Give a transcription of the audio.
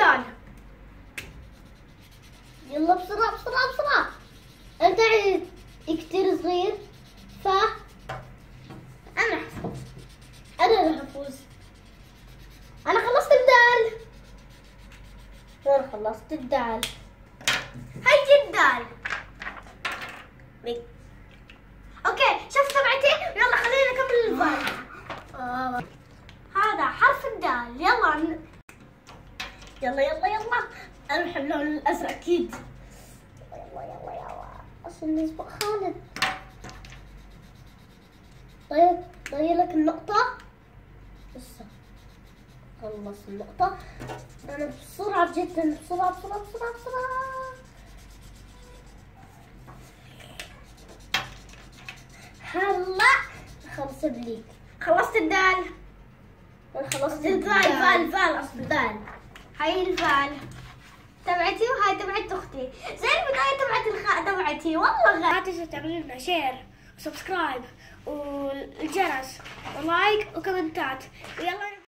الدال يلا بسرعة بسرعة بسرعة. أنت كتير صغير؟ ف؟ أنا. أنا اللي هفوز. أنا خلصت الدال أنا خلصت الدال هاي الدال okay شوف تبعتي يلا خلينا نكمل الفايل آه. هذا حرف الدال يلا يلا يلا يلا. أنا بحب اللون الأزرق أكيد. يلا يلا يلا. عشان نسبق خالد. طيب ضيع لك النقطة. لسه خلص النقطة. أنا بسرعة جدا بسرعة بسرعة بسرعة بسرعة. هلا. خلص بليك. خلصت الدال. خلصت الفال فال فال اصل الفال هاي الفال. تبعتي وهاي تبعت أختي. زي البدايه تبعت الخاء تبعتي. والله غير لا تنسوا تعملوا لنا شير وسبسكرايب والجرس ولايك وكومنتات. ويلا